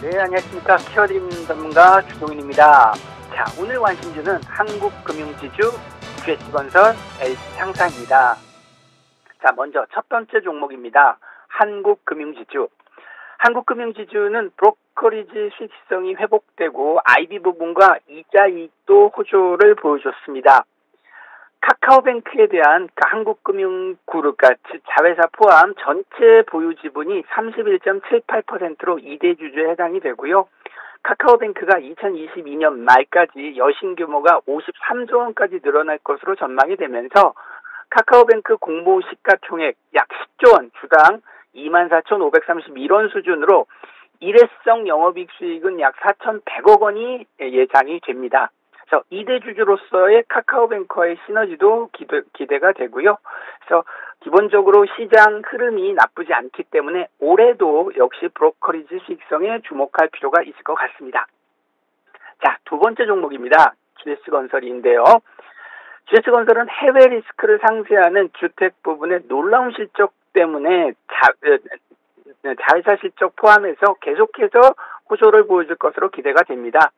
네, 안녕하십니까. 키워드림 전문가 주동인입니다. 자, 오늘 관심주는 한국금융지주, GS건설, LG상사입니다. 자, 먼저 첫 번째 종목입니다. 한국금융지주. 한국금융지주는 브로커리지 수익성이 회복되고 IB 부분과 이자 이익도 호조를 보여줬습니다. 카카오뱅크에 대한 그 한국금융그룹, 그러니까 자회사 포함 전체 보유 지분이 31.78%로 2대 주주에 해당이 되고요. 카카오뱅크가 2022년 말까지 여신 규모가 53조 원까지 늘어날 것으로 전망이 되면서 카카오뱅크 공모 시가총액 약 10조 원, 주당 24,531원 수준으로 일회성 영업이익 수익은 약 4,100억 원이 예상이 됩니다. 그래서 2대 주주로서의 카카오뱅크와의 시너지도 기대, 기대가 되고요. 그래서 기본적으로 시장 흐름이 나쁘지 않기 때문에 올해도 역시 브로커리지 수익성에 주목할 필요가 있을 것 같습니다. 자, 두 번째 종목입니다. GS건설인데요. GS건설은 해외 리스크를 상쇄하는 주택 부분의 놀라운 실적 때문에 자, 자회사 실적 포함해서 계속해서 호조를 보여줄 것으로 기대가 됩니다.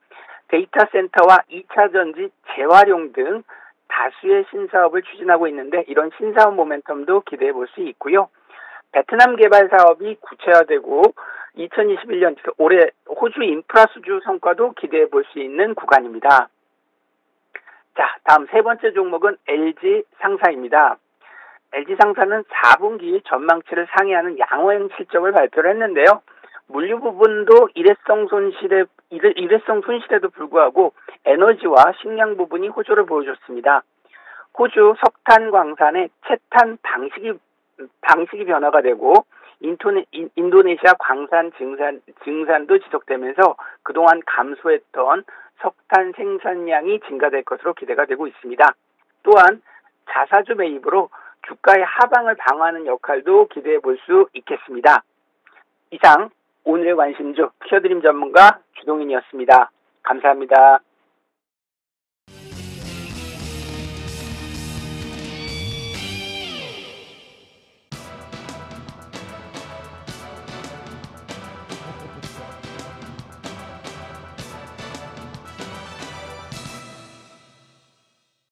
데이터 센터와 2차 전지 재활용 등 다수의 신사업을 추진하고 있는데 이런 신사업 모멘텀도 기대해 볼 수 있고요. 베트남 개발 사업이 구체화되고 2021년 올해 호주 인프라 수주 성과도 기대해 볼 수 있는 구간입니다. 자, 다음 세 번째 종목은 LG 상사입니다. LG 상사는 4분기 전망치를 상회하는 양호행 실적을 발표를 했는데요. 물류 부분도 일회성 손실에 일회성 손실에도 불구하고 에너지와 식량 부분이 호조를 보여줬습니다. 호주 석탄 광산의 채탄 방식이 방식이 변화가 되고 인토네, 인도네시아 광산 증산 증산도 지속되면서 그동안 감소했던 석탄 생산량이 증가될 것으로 기대가 되고 있습니다. 또한 자사주 매입으로 주가의 하방을 방어하는 역할도 기대해 볼 수 있겠습니다. 이상 오늘의 관심주 키워드림 전문가 주동인이었습니다. 감사합니다.